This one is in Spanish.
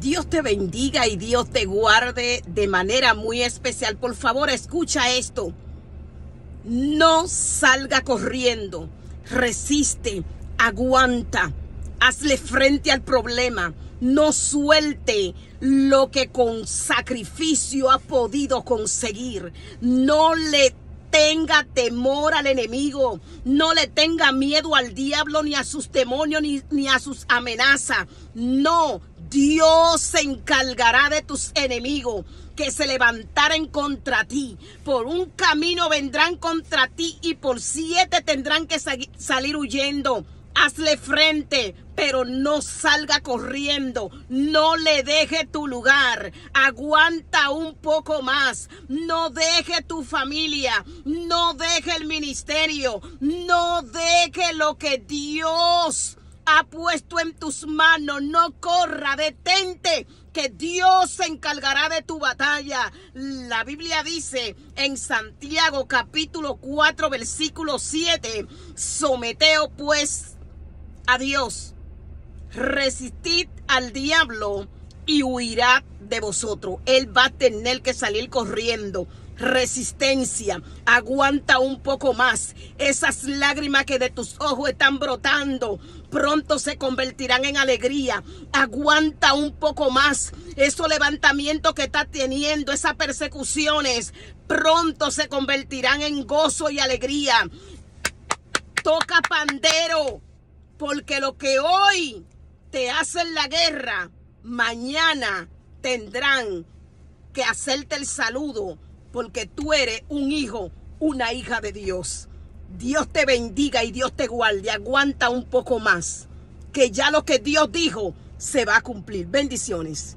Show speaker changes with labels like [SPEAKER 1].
[SPEAKER 1] Dios te bendiga y Dios te guarde de manera muy especial. Por favor, escucha esto. No salga corriendo. Resiste, aguanta, hazle frente al problema. No suelte lo que con sacrificio ha podido conseguir. No le tenga temor al enemigo, no le tenga miedo al diablo, ni a sus demonios, ni, ni a sus amenazas. No, Dios se encargará de tus enemigos que se levantaren contra ti. Por un camino vendrán contra ti y por siete tendrán que salir huyendo. Hazle frente, pero no salga corriendo. No le deje tu lugar. Aguanta un poco más. No deje tu familia. No deje el ministerio. No deje lo que Dios ha puesto en tus manos. No corra, detente, que Dios se encargará de tu batalla. La Biblia dice en Santiago capítulo 4 versículo 7, someteo pues a Dios, resistid al diablo y huirá de vosotros. Él va a tener que salir corriendo resistencia. Aguanta un poco más. Esas lágrimas que de tus ojos están brotando pronto se convertirán en alegría. Aguanta un poco más. Esos levantamientos que estás teniendo, esas persecuciones, pronto se convertirán en gozo y alegría. Toca pandero, porque lo que hoy te hacen la guerra, mañana tendrán que hacerte el saludo porque tú eres un hijo, una hija de Dios. Dios te bendiga y Dios te guarde. Aguanta un poco más, que ya lo que Dios dijo se va a cumplir. Bendiciones.